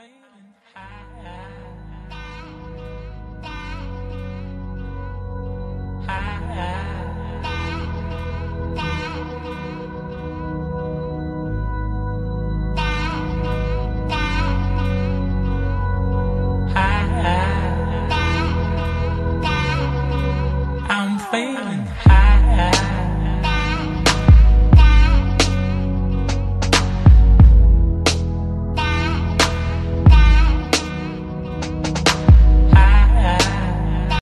feeling high.